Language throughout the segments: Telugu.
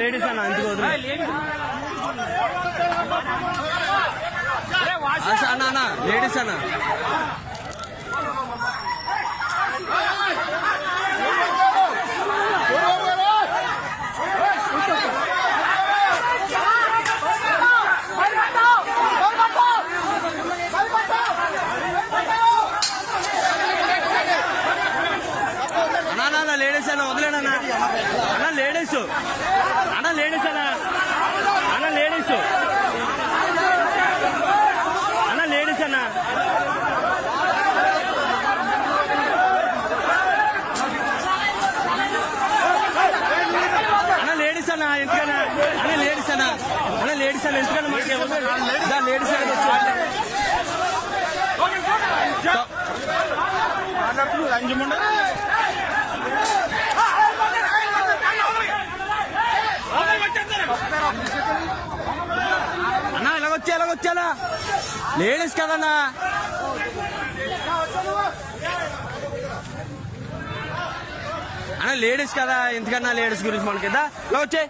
లేడీస్ అన్న ఎందుకు అన్న లేడీస్ అన్న అన్న, అన్న లేడీస్ అన్న వదిలేనా అన్న? లేడీస్. అన్న లేడీస్ అన్న. అన్న లేడీస్. అన్న లేడీస్ అన్న. అన్న లేడీస్ అన్న ఎందుకన్నా? అన్న లేడీస్ అన్న. అన్న లేడీస్ అన్న ఎందుకన్నా మనకి లేడీస్ అన్న లంచముండ అన్నా ఎలాగొచ్చా ఎలాగొచ్చాలా లేడీస్ కదన్నా. అన్న లేడీస్ కదా ఎందుకన్నా లేడీస్ గురించి మనకి ఇలా వచ్చే.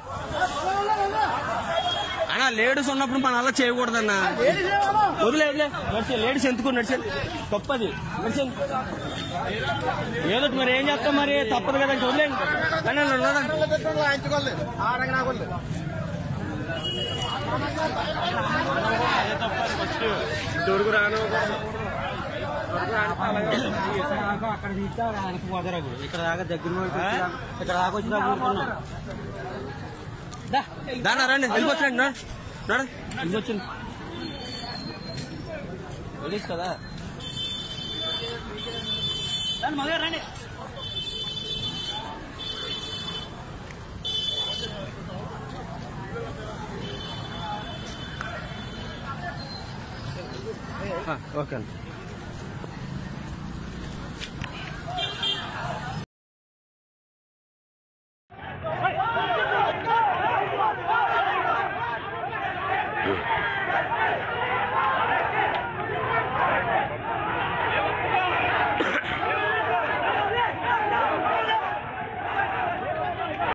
అన్న లేడీస్ ఉన్నప్పుడు మనం అలా చేయకూడదన్నా. వదిలే వదిలే. నడిచే లేడీస్ ఎందుకు నడిచే? తప్పది నడిచే. ఏదో మరి ఏం చేస్తాం మరి? తప్పదు కదా ఇంక. వదిలేండి కానీ దొరుకు రాను అక్కడ తీస్తారు ఆయనకి కుదరదు ఇక్కడ దాకా దగ్గర ఇక్కడ దాకా వచ్చి దాకా దానా రండి పోలీస్ కదా ها وكل Yeah.